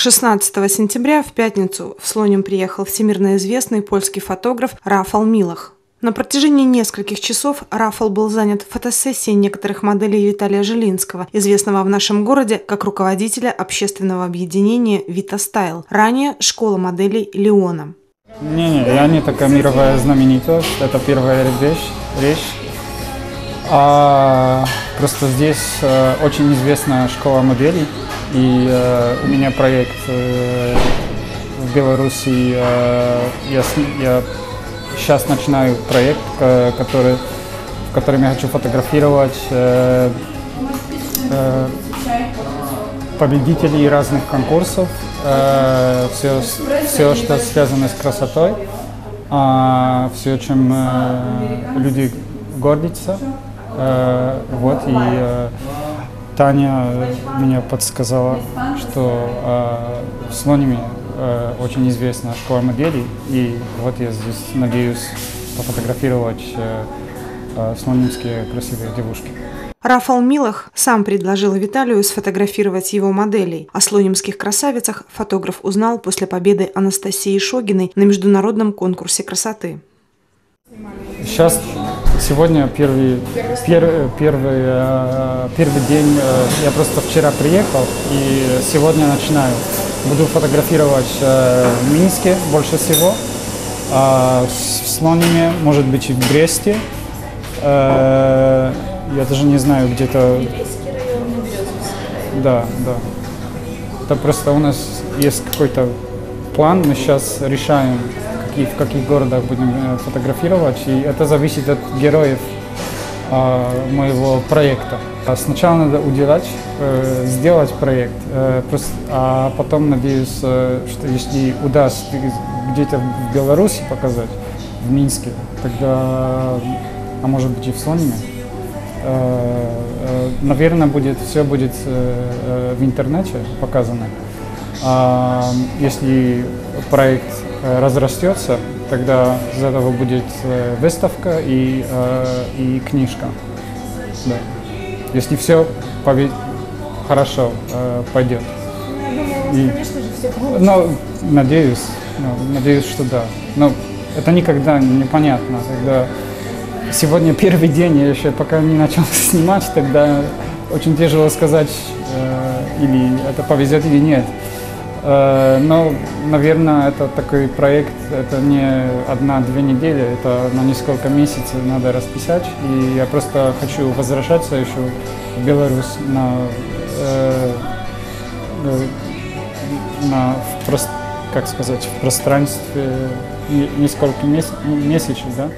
16 сентября в пятницу в Слоним приехал всемирно известный польский фотограф Рафал Милах. На протяжении нескольких часов Рафал был занят фотосессией некоторых моделей Виталия Жилинского, известного в нашем городе как руководителя общественного объединения «Вита Стайл», ранее школа моделей «Леона». Не-не, я не такая мировая знаменитость, это первая вещь. вещь. А, просто здесь э, очень известная школа моделей, и э, у меня проект э, в Беларуси. Э, я, я сейчас начинаю проект, который, в котором я хочу фотографировать э, э, победителей разных конкурсов. Э, все, все, что связано с красотой, э, все, чем э, люди гордятся. Э, вот и э, Таня меня подсказала, что э, в Слониме э, очень известная школа моделей, и вот я здесь надеюсь пофотографировать э, э, слонимские красивые девушки. Рафал Милах сам предложил Виталию сфотографировать его моделей. О слонимских красавицах фотограф узнал после победы Анастасии Шогиной на международном конкурсе красоты. Сейчас Сегодня первый, пер, первый, э, первый день, э, я просто вчера приехал и сегодня начинаю. Буду фотографировать э, в Минске больше всего, а в Слониме, может быть и в Бресте. Я даже не знаю, где-то... Да, да. Это просто у нас есть какой-то план, мы сейчас решаем, какие, в каких городах будем э, фотографировать, и это зависит от героев э, моего проекта. А сначала надо уделать, э, сделать проект, э, а потом надеюсь, что если удастся где-то в Беларуси показать, в Минске, тогда, а может быть и в Слониме, э, наверное, будет, все будет в интернете показано. А, если проект Э, разрастется, тогда из этого будет э, выставка и, э, и книжка. Да. Если все хорошо пойдет. Ну, и... конечно же, все получится. Ну, надеюсь, ну, надеюсь, что да. Но это никогда непонятно. Тогда сегодня первый день, я еще пока не начал снимать, тогда очень тяжело сказать, или это повезет или нет. Э, но, наверное, это такой проект, это не одна-две недели, это на несколько месяцев надо расписать. И я просто хочу возвращаться еще в Беларусь на, э, э на в, как сказать, в пространстве несколько месяцев, да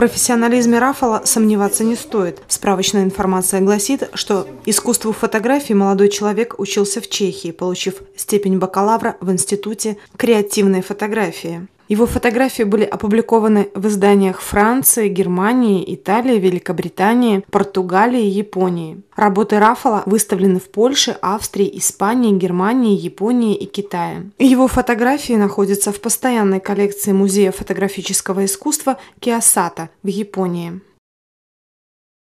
профессионализме Рафала сомневаться не стоит. Справочная информация гласит, что искусству фотографии молодой человек учился в Чехии, получив степень бакалавра в Институте креативной фотографии. Его фотографии были опубликованы в изданиях Франции, Германии, Италии, Великобритании, Португалии и Японии. Работы Рафала выставлены в Польше, Австрии, Испании, Германии, Японии и Китае. Его фотографии находятся в постоянной коллекции Музея фотографического искусства Киосата в Японии.